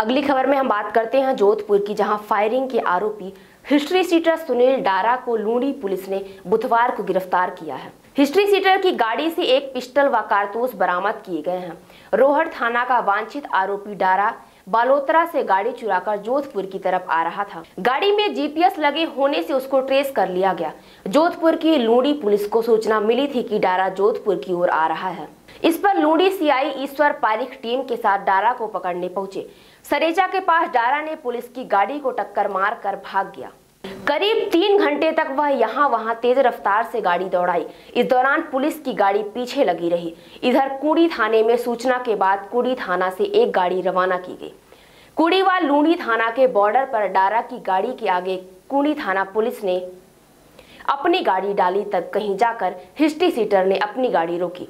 अगली खबर में हम बात करते हैं जोधपुर की, जहाँ फायरिंग के आरोपी हिस्ट्री सीटर सुनील डारा को लूणी पुलिस ने बुधवार को गिरफ़्तार किया है। हिस्ट्री सीटर की गाड़ी से एक पिस्टल व कारतूस बरामद किए गए हैं। रोहट थाना का वांछित आरोपी डारा बालोतरा से गाड़ी चुराकर जोधपुर की तरफ़ आ रहा था। गाड़ी में जीपीएस लगे होने से उसको ट्रेस कर लिया गया। जोधपुर की लूड़ी पुलिस को सूचना मिली थी कि डारा जोधपुर की ओर आ रहा है। इस पर लूड़ी सीआई ईश्वर पारिक टीम के साथ डारा को पकड़ने पहुँचे। सरेचा के पास डारा ने पुलिस की गाड़ी को टक्कर मार कर भाग गया। करीब तीन घंटे तक वह यहाँ वहाँ तेज रफ्तार से गाड़ी दौड़ाई। इस दौरान पुलिस की गाड़ी पीछे लगी रही। इधर कुड़ी थाने में सूचना के बाद कुड़ी थाना से एक गाड़ी रवाना की गई। कुड़ी व लूणी थाना के बॉर्डर पर डारा की गाड़ी के आगे कुड़ी थाना पुलिस ने अपनी गाड़ी डाली तब कहीं जाकर हिस्ट्री सीटर ने अपनी गाड़ी रोकी।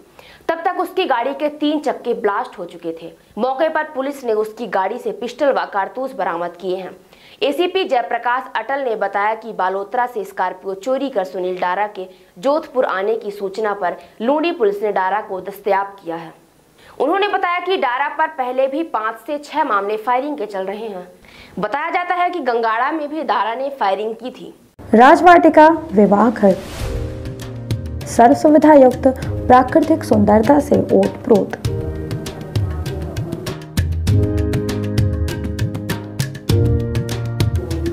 तब तक उसकी गाड़ी के तीन चक्के ब्लास्ट हो चुके थे। मौके पर पुलिस ने उसकी गाड़ी से पिस्टल व कारतूस बरामद किए हैं। एसीपी जयप्रकाश अटल ने बताया कि बालोतरा से स्कॉर्पियो चोरी कर सुनील डारा के जोधपुर आने की सूचना पर लूणी पुलिस ने डारा को दस्तयाब किया है। उन्होंने बताया कि डारा पर पहले भी पाँच से छह मामले फायरिंग के चल रहे हैं। बताया जाता है कि गंगाड़ा में भी डारा ने फायरिंग की थी। राजवाटिका विवाह घर। सर्व सुविधा युक्त प्राकृतिक सुंदरता से ओत प्रोत।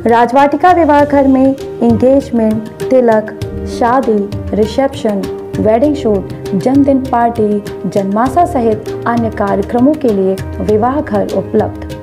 राजवाटिका विवाह घर में इंगेजमेंट तिलक, शादी रिसेप्शन वेडिंग शूट जन्मदिन पार्टी जन्माशा सहित अन्य कार्यक्रमों के लिए विवाह घर उपलब्ध।